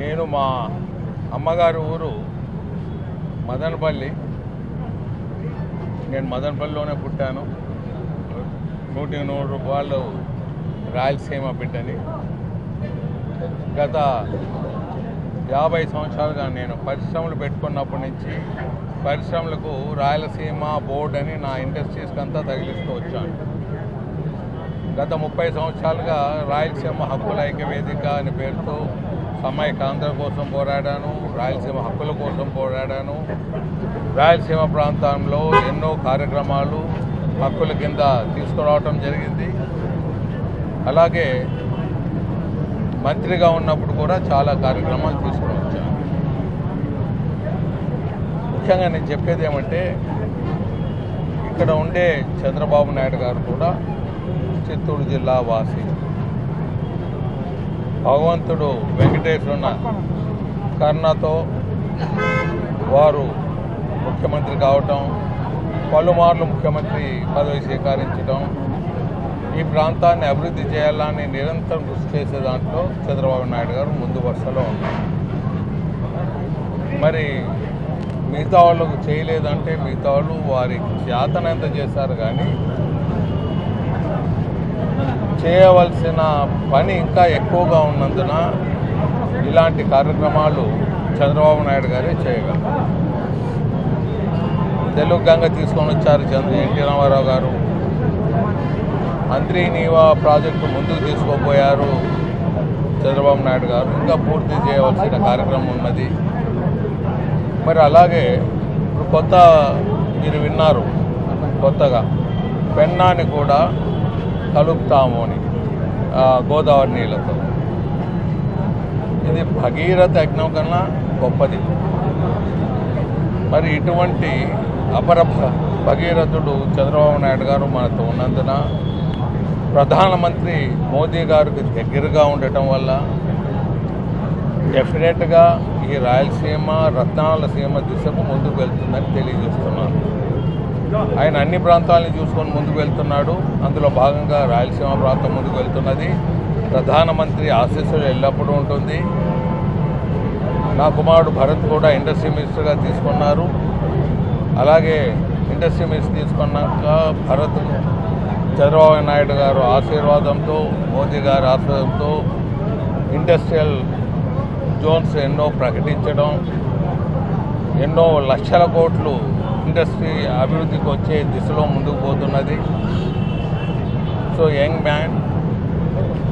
నేను మా అమ్మగారు ఊరు మదనపల్లి. నేను మదనపల్లిలోనే పుట్టాను. నూటి నూరు రూపాయలు రాయలసీమ బిడ్డని. గత యాభై సంవత్సరాలుగా నేను పరిశ్రమలు పెట్టుకున్నప్పటి నుంచి పరిశ్రమలకు రాయలసీమ బోర్డు అని నా ఇండస్ట్రీస్కి అంతా తగిలిస్తూ వచ్చాను. గత ముప్పై సంవత్సరాలుగా రాయలసీమ హక్కుల ఐక్య వేదిక అనే పేరుతో సమైకాంధ్ర కోసం పోరాడాను రాయలసీమ హక్కుల కోసం పోరాడాను. రాయలసీమ ప్రాంతంలో ఎన్నో కార్యక్రమాలు హక్కుల కింద తీసుకురావటం జరిగింది. అలాగే మంత్రిగా ఉన్నప్పుడు కూడా చాలా కార్యక్రమాలు తీసుకుని వచ్చాను. ముఖ్యంగా నేను చెప్పేది ఏమంటే ఇక్కడ ఉండే చంద్రబాబు నాయుడు గారు కూడా చిత్తూరు జిల్లా వాసి. భగవంతుడు వెంకటేశ్వరున్న కర్ణతో వారు ముఖ్యమంత్రి కావటం పలుమార్లు ముఖ్యమంత్రి పదవి స్వీకరించడం ఈ ప్రాంతాన్ని అభివృద్ధి చేయాలని నిరంతరం కృషి చేసే దాంట్లో చంద్రబాబు నాయుడు గారు ముందు వరుసలో ఉన్నారు. మరి మిగతా వాళ్ళకు చేయలేదంటే మిగతా వాళ్ళు వారి చేతనంత చేశారు కానీ చేయవలసిన పని ఇంకా ఎక్కువగా ఉన్నందున ఇలాంటి కార్యక్రమాలు చంద్రబాబు నాయుడు గారే చేయగలరు. తెలుగు గంగ తీసుకొని వచ్చారు చంద్ర ఎన్టీ రామారావు గారు. మంత్రి నీవా ప్రాజెక్టు ముందుకు తీసుకోపోయారు చంద్రబాబు నాయుడు గారు. ఇంకా పూర్తి చేయవలసిన కార్యక్రమం ఉన్నది. మరి అలాగే ఇప్పుడు కొత్త మీరు విన్నారు కొత్తగా. పెన్నాని కూడా కలుపుతాము అని గోదావరి నీళ్ళతో. ఇది భగీరథ యజ్ఞం కన్నా గొప్పది. మరి ఇటువంటి అపర భగీరథుడు చంద్రబాబు నాయుడు గారు మనతో ఉన్నందున ప్రధానమంత్రి మోదీ గారికి దగ్గరగా ఉండటం వల్ల డెఫినెట్గా ఈ రాయలసీమ రత్నాల సీమ దిశకు ముందుకు వెళ్తుందని తెలియజేస్తున్నాను. ఆయన అన్ని ప్రాంతాలని చూసుకొని ముందుకు వెళ్తున్నాడు. అందులో భాగంగా రాయలసీమ ప్రాంతం ముందుకు వెళ్తున్నది. ప్రధానమంత్రి ఆశీస్సులు ఎల్లప్పుడూ ఉంటుంది. నా కుమారుడు భరత్ కూడా ఇండస్ట్రీ మినిస్టర్గా తీసుకున్నారు. అలాగే ఇండస్ట్రీ మినిస్టర్ తీసుకున్నాక భరత్ చంద్రబాబు నాయుడు గారు ఆశీర్వాదంతో మోదీ గారి ఆశీర్వాదంతో ఇండస్ట్రియల్ జోన్స్ ఎన్నో ప్రకటించడం ఎన్నో లక్షల కోట్లు ఇండస్ట్రీ అభివృద్ధికి వచ్చే దిశలో ముందుకు పోతున్నది. సో యంగ్ మ్యాన్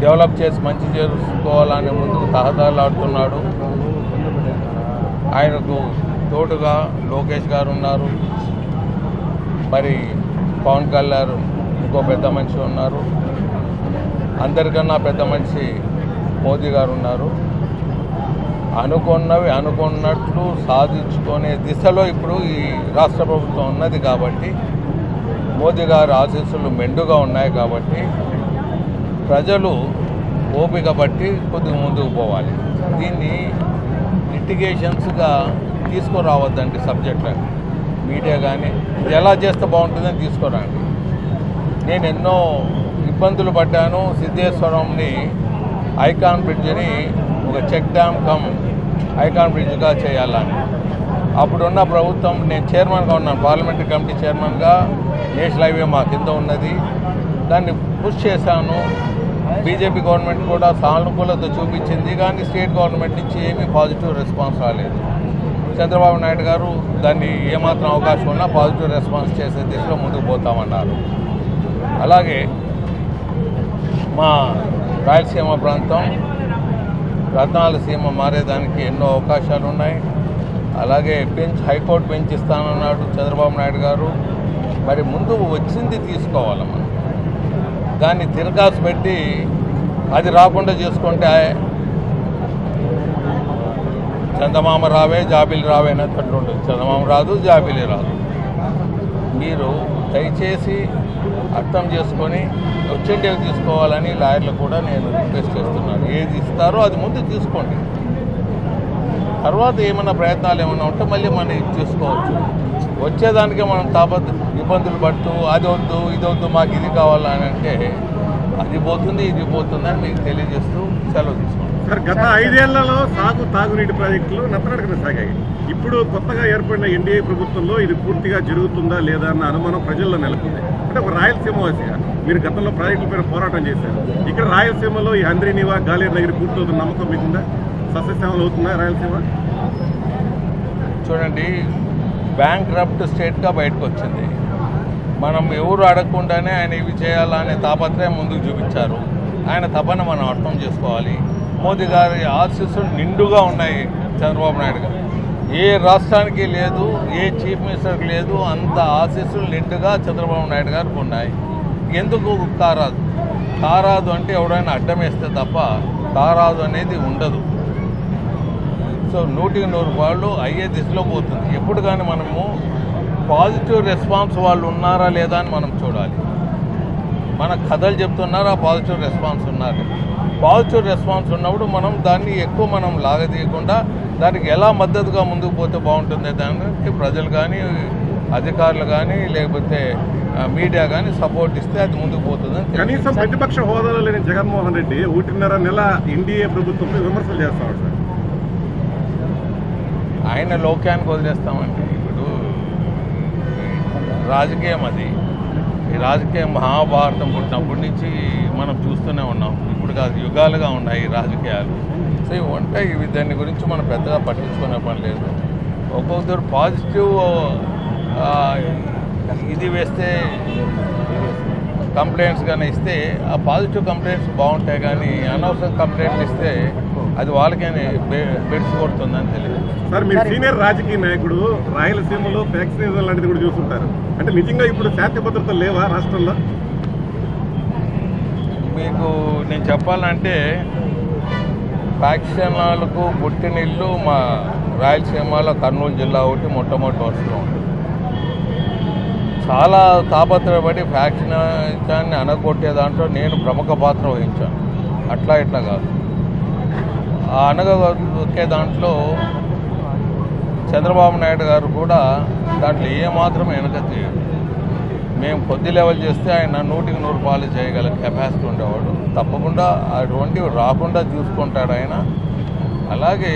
డెవలప్ చేసి మంచి చేసుకోవాలని ముందుకు తహదాలాడుతున్నాడు ఆయనకు తోడుగా లోకేష్ గారు ఉన్నారు. మరి పవన్ కళ్యాణ్ ఇంకో పెద్ద మనిషి ఉన్నారు. అందరికన్నా పెద్ద మనిషి మోదీ గారు ఉన్నారు. అనుకున్నవి అనుకున్నట్లు సాధించుకునే దిశలో ఇప్పుడు ఈ రాష్ట్ర ప్రభుత్వం ఉన్నది కాబట్టి మోదీ గారి ఆశీస్సులు మెండుగా ఉన్నాయి కాబట్టి ప్రజలు ఓపిక బట్టి కొద్దిగా ముందుకు పోవాలి. దీన్ని లిటిగేషన్స్గా తీసుకురావద్దండి సబ్జెక్టులని మీడియా కానీ ఇది ఎలా చేస్తే బాగుంటుందని తీసుకురండి. నేను ఎన్నో ఇబ్బందులు పడ్డాను సిద్ధేశ్వరంని ఐకాన్ బ్రిడ్జ్ని ఒక చెక్ డ్యామ్ కమ్ ఐకాన్ బ్రిడ్జ్గా చేయాలని. అప్పుడున్న ప్రభుత్వం నేను చైర్మన్గా ఉన్నాను పార్లమెంటరీ కమిటీ చైర్మన్గా నేషనల్ హైవే మా కింద ఉన్నది. దాన్ని పుష్ చేశాను. బీజేపీ గవర్నమెంట్ కూడా సానుకూలత చూపించింది కానీ స్టేట్ గవర్నమెంట్ నుంచి ఏమీ పాజిటివ్ రెస్పాన్స్ రాలేదు. చంద్రబాబు నాయుడు గారు దాన్ని ఏమాత్రం అవకాశం ఉన్నా పాజిటివ్ రెస్పాన్స్ చేసే దిశలో ముందుకు పోతామన్నారు. అలాగే మా రాయలసీమ ప్రాంతం రత్నాల సీమ మారేదానికి ఎన్నో అవకాశాలు ఉన్నాయి అలాగే బెంచ్ హైకోర్టు బెంచ్ ఇస్తానన్నాడు చంద్రబాబు నాయుడు గారు. మరి ముందు వచ్చింది తీసుకోవాలి మనం? దాన్ని తిరగాసు పెట్టి అది రాకుండా చేసుకుంటే చందమామ రావే జాబిలి రావే అన్నట్టు ఉంటుంది చందమామ రాదు జాబిలి రాదు. మీరు దయచేసి అర్థం చేసుకొని వచ్చేటివి తీసుకోవాలని లాయర్లు కూడా నేను రిక్వెస్ట్ చేస్తున్నాను. ఏది ఇస్తారో అది ముందు తీసుకోండి. తర్వాత ఏమైనా ప్రయత్నాలు ఏమైనా ఉంటే మళ్ళీ మనం ఇది చూసుకోవచ్చు. వచ్చేదానికే మనం తాపత్ ఇబ్బందులు పడుతూ అది వద్దు ఇది వద్దు మాకు ఇది కావాలని అంటే అది పోతుంది ఇది పోతుందని మీకు తెలియజేస్తూ సెలవు తీసుకోండి సార్ గత ఐదేళ్ళలో సాగు తాగునీటి ప్రాజెక్టులు నత్తనడకన సాగాయి. ఇప్పుడు కొత్తగా ఏర్పడిన ఎన్డీఏ ప్రభుత్వంలో ఇది పూర్తిగా జరుగుతుందా లేదా అన్న అనుమానం ప్రజల్లో నెలకొంది. అంటే ఒక రాయలసీమ వాసిగా మీరు గతంలో ప్రాజెక్టుల పైన పోరాటం చేశారు. ఇక్కడ రాయలసీమలో ఈ హంద్రీనివా గాలేరు నగరి పూర్తవుతున్న నమ్మకం మీకుందా? సస్యశ్యామలు అవుతుందా రాయలసీమ? చూడండి బ్యాంక్ రప్ట్ స్టేట్గా బయటకు వచ్చింది. మనం ఎవరు అడగకుండానే ఆయన ఇవి చేయాలనే తాపత్రయం ముందుకు చూపించారు. ఆయన తపన మనం అర్థం చేసుకోవాలి. మోదీ గారి ఆశీస్సులు నిండుగా ఉన్నాయి చంద్రబాబు నాయుడు గారు. ఏ రాష్ట్రానికి లేదు ఏ చీఫ్ మినిస్టర్కి లేదు అంత ఆశీస్సులు నిండుగా చంద్రబాబు నాయుడు గారికి ఉన్నాయి. ఎందుకు కారాదు? కారాదు అంటే ఎవడైనా అడ్డం వేస్తే తప్ప కారాదు అనేది ఉండదు. సో నూటికి నూరు వాళ్ళు అయ్యే దిశలో పోతుంది. ఎప్పుడు కానీ మనము పాజిటివ్ రెస్పాన్స్ వాళ్ళు ఉన్నారా లేదా అని మనం చూడాలి. మన కథలు చెప్తున్నారా పాజిటివ్ రెస్పాన్స్ ఉన్నారు. పాజిటివ్ రెస్పాన్స్ ఉన్నప్పుడు మనం దాన్ని ఎక్కువ మనం లాగదీయకుండా దానికి ఎలా మద్దతుగా ముందుకు పోతే బాగుంటుంది దానికి ప్రజలు కానీ అధికారులు కానీ లేకపోతే ఆ, మీడియా కానీ సపోర్ట్ ఇస్తే అది ముందుకు పోతుందని కనీసం. ప్రతిపక్ష హోదాలో లేని జగన్మోహన్ రెడ్డి ఒకటిన్నర నెల ఎన్డీఏ ప్రభుత్వంపై విమర్శలు చేస్తాడు సార్. ఆయన లోక్యానికి వదిలేస్తామండి. ఇప్పుడు రాజకీయం అది. ఈ రాజకీయం మహాభారతం పుట్టినప్పటి నుంచి మనం చూస్తూనే ఉన్నాం. ఇప్పుడు కాదు యుగాలుగా ఉన్నాయి ఈ రాజకీయాలు. సో ఈ ఉంటాయి ఇవి దాని గురించి మనం పెద్దగా పట్టించుకునే పని లేదు. ఒక్కొక్కరు పాజిటివ్ ఇది వేస్తే కంప్లైంట్స్ కానీ ఇస్తే ఆ పాజిటివ్ కంప్లైంట్స్ బాగుంటాయి కానీ అనవసరం కంప్లైంట్లు ఇస్తే అది వాళ్ళకే బెడ్స్ కొడుతుందని తెలియదు సార్ మీరు సీనియర్ రాజకీయ నాయకుడు రాయలసీమలో వ్యాక్సినేషన్ లాంటిది కూడా చూస్తుంటారు. అంటే నిజంగా ఇప్పుడు శాంతి భద్రతలు లేవా రాష్ట్రంలో? మీకు నేను చెప్పాలంటే ఫ్యాక్షనాలకు పుట్టినిల్లు మా రాయలసీమలో కర్నూలు జిల్లా ఒకటి మొట్టమొదటి వరుసలో ఉంది చాలా తాపత్రయపడి ఫ్యాక్షనాన్ని అనగొట్టే దాంట్లో నేను ప్రముఖ పాత్ర వహించాను. అట్లా ఇట్లా కాదు. ఆ దాంట్లో చంద్రబాబు నాయుడు గారు కూడా దాంట్లో ఏమాత్రం వెనక తీయడు మేము కొద్ది లెవెల్ చేస్తే ఆయన నూటికి నూరు పాలు చేయగల కెపాసిటీ ఉండేవాడు. తప్పకుండా అటువంటివి రాకుండా చూసుకుంటాడు ఆయన. అలాగే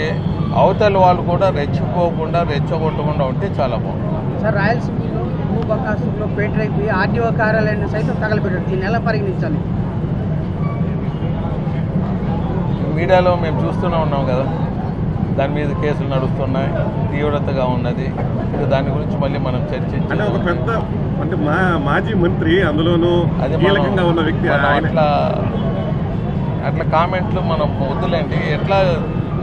అవతల వాళ్ళు కూడా రెచ్చిపోకుండా రెచ్చగొట్టకుండా ఉంటే చాలా బాగుంటుంది. సార్ రాయలసీమలో భూ పేటరైపోయి ఆర్టీఓ కార్యాలయాన్ని సైతం తగలబెట్టారు. దీన్ని ఎలా పరిగణించాలి. మీడియాలో మేము చూస్తూనే ఉన్నాం కదా. దాని మీద కేసులు నడుస్తున్నాయి తీవ్రతగా ఉన్నది. ఇక దాని గురించి మళ్ళీ మనం అంటే ఒక చర్చించి పెద్ద అంటే మా మాజీ మంత్రి అందులోనూ అది కీలకంగా ఉన్న వ్యక్తి అట్లా అట్లా కామెంట్లు మనం వద్దులేండి. ఎట్లా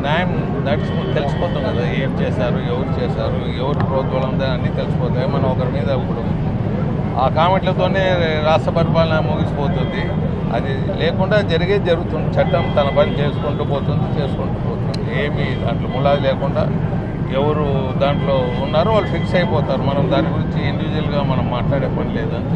న్యాయం నడుచుకు తెలిసిపోతాం కదా. ఏం చేశారు ఎవరు చేశారు ఎవరు ప్రోద్బలం ఉందో అన్నీ తెలిసిపోతాయి. మనం ఒకరి మీద ఇప్పుడు ఆ కామెంట్లతోనే రాష్ట్ర పరిపాలన ముగిసిపోతుంది. అది లేకుండా జరిగేది జరుగుతుంది. చట్టం తన పని చేసుకుంటూ పోతుంది చేసుకుంటూ పోతుంది. ఏమీ దాంట్లో ములాది లేకుండా ఎవరు దాంట్లో ఉన్నారో వాళ్ళు ఫిక్స్ అయిపోతారు. మనం దాని గురించి ఇండివిజువల్గా మనం మాట్లాడే పని లేదని